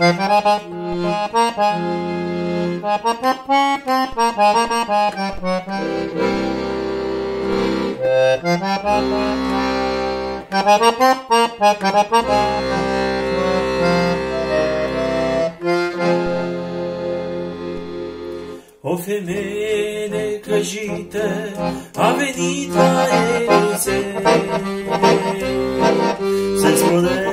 O femeie necăjită a venit la Elisei Să-i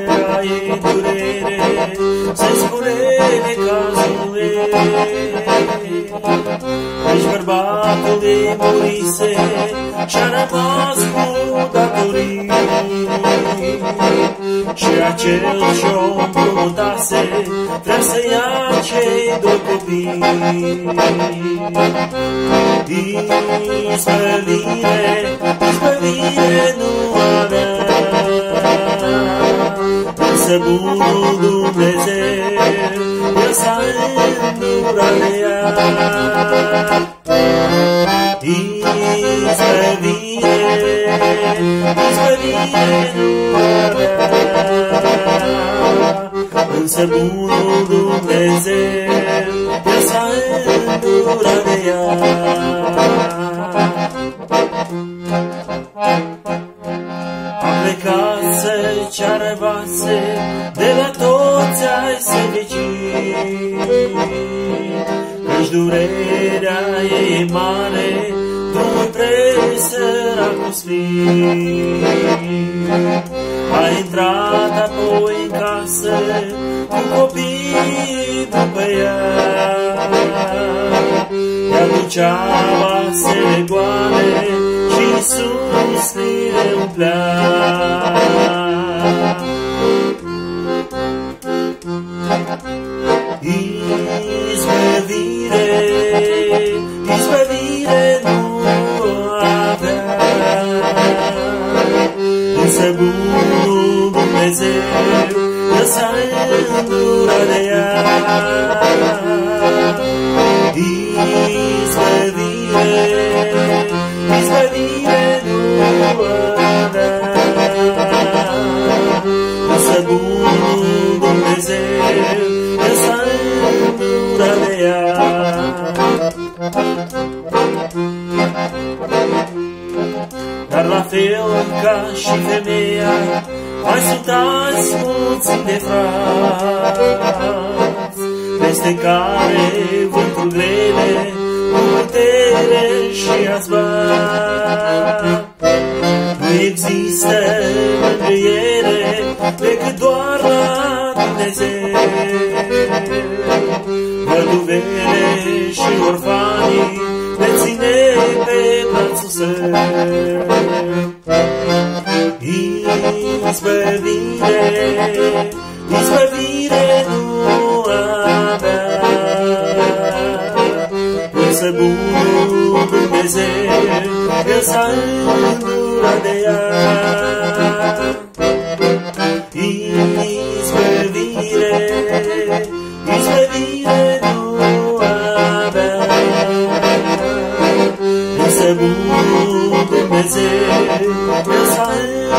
Deci bărbatul ei murise și-a rămas cu datorii. Și acel ce-o vrea să ia cei doi copii. Izbăvire, izbăvire nu avea. Însă bunul Dumnezeu El s-a îndurat de ea Izbăvire, izbăvire nu avea Însă bunul Dumnezeu El s-a îndurat de ea A plecat să ceară vase De la toți ai servicii Căci durerea e mare Drumul presărat cu sfânt A intrat apoi în casă Cu copii după ea. Ea ducea vasele goale Și Iisus le umplea dizer Dançando olhar Diz vai viver Diz vai viver no andar Dançando um desejo Dançando olhar Dar la fel ca și femeia mai sunt azi mulți de frați, peste care vântul grele, cu putere și azbat. Nu există mângâiere decât doar la Dumnezeu. Văduvele și orfanii le ține pe brațul său. dizer eu saindo ladear e escrevire escrevire no abel no segundo dizer eu saindo